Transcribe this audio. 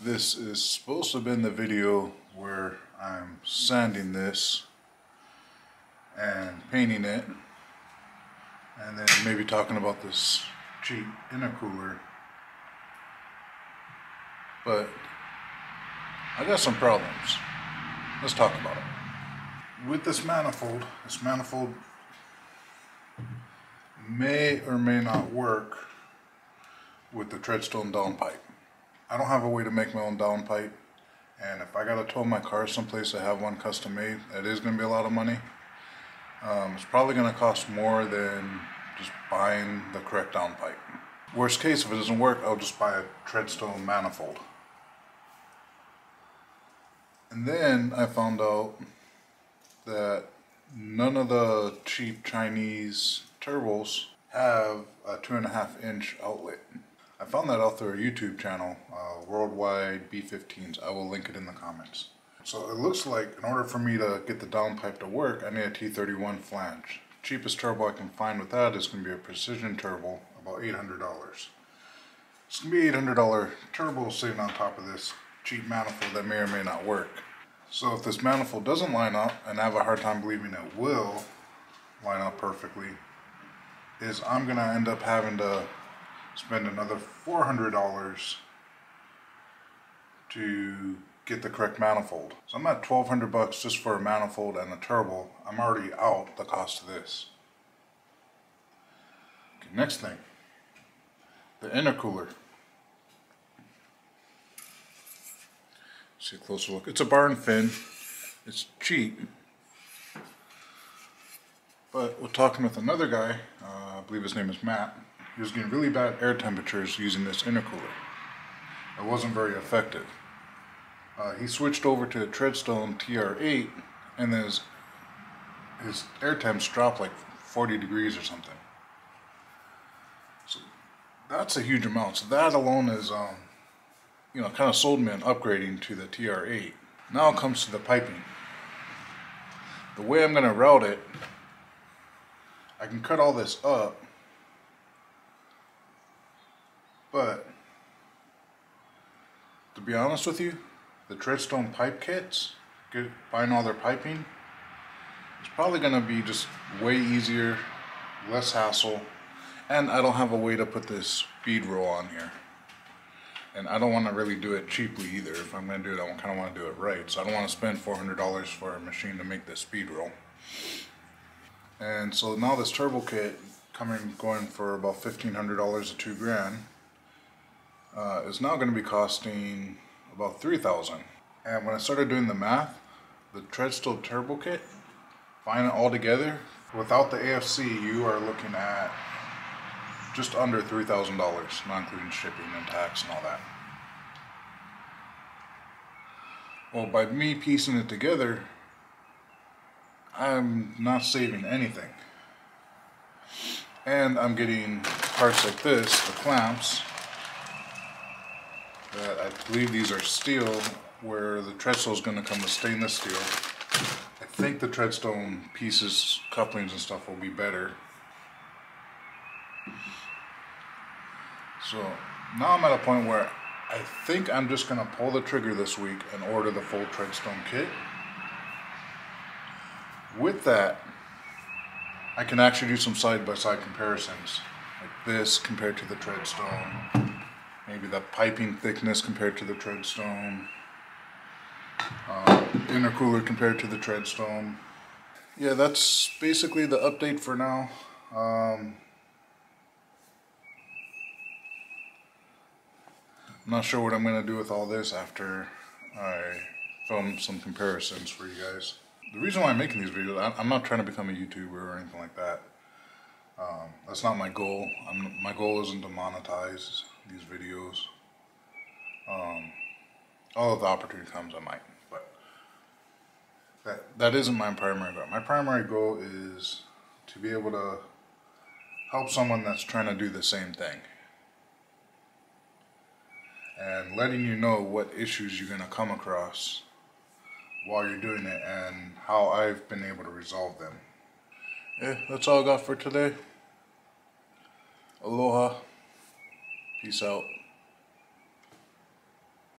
This is supposed to have been the video where I'm sanding this and painting it and then maybe talking about this cheap intercooler. But I got some problems. Let's talk about it. With this manifold this manifold may or may not work with the treadstone downpipe I don't have a way to make my own downpipe and if I gotta tow my car someplace to have one custom made, that is gonna be a lot of money. Um, it's probably gonna cost more than just buying the correct downpipe. Worst case, if it doesn't work, I'll just buy a treadstone manifold. And then I found out that none of the cheap Chinese turbos have a two and a half inch outlet. I found that out through a YouTube channel, uh, Worldwide B15s. I will link it in the comments. So it looks like in order for me to get the downpipe to work, I need a T31 flange. Cheapest turbo I can find with that is going to be a precision turbo, about $800. It's going to be $800 turbo sitting on top of this cheap manifold that may or may not work. So if this manifold doesn't line up, and I have a hard time believing it will line up perfectly, is I'm going to end up having to spend another $400 to get the correct manifold. So I'm at 1200 bucks just for a manifold and a turbo. I'm already out the cost of this. Okay, next thing, the intercooler. See a closer look. It's a barn fin. It's cheap. But we're talking with another guy, uh, I believe his name is Matt, he was getting really bad air temperatures using this intercooler. It wasn't very effective. Uh, he switched over to a Treadstone TR8 and his, his air temps dropped like 40 degrees or something. So that's a huge amount. So that alone is, um, you know, kind of sold me on upgrading to the TR8. Now it comes to the piping. The way I'm going to route it, I can cut all this up but to be honest with you, the Treadstone pipe kits, get, buying all their piping, it's probably going to be just way easier, less hassle, and I don't have a way to put this bead roll on here. And I don't want to really do it cheaply either. If I'm going to do it, I kind of want to do it right. So I don't want to spend $400 for a machine to make this bead roll. And so now this turbo kit coming going for about $1,500 to two grand uh, is now going to be costing about 3000 and when I started doing the math the Treadstone Turbo Kit buying it all together without the AFC you are looking at just under $3,000 not including shipping and tax and all that. Well by me piecing it together I'm not saving anything and I'm getting parts like this, the clamps, that I believe these are steel, where the treadstone is going to come with stainless steel. I think the treadstone pieces, couplings and stuff will be better. So now I'm at a point where I think I'm just going to pull the trigger this week and order the full treadstone kit. With that, I can actually do some side-by-side -side comparisons, like this compared to the treadstone, maybe the piping thickness compared to the treadstone, uh, intercooler compared to the treadstone. Yeah, that's basically the update for now. Um, I'm not sure what I'm going to do with all this after I film some comparisons for you guys. The reason why I'm making these videos, I'm not trying to become a YouTuber or anything like that. Um, that's not my goal. I'm, my goal isn't to monetize these videos. Um, all of the opportunity comes, I might, but that that isn't my primary goal. My primary goal is to be able to help someone that's trying to do the same thing and letting you know what issues you're going to come across while you're doing it and how I've been able to resolve them. Yeah, that's all I got for today. Aloha. Peace out.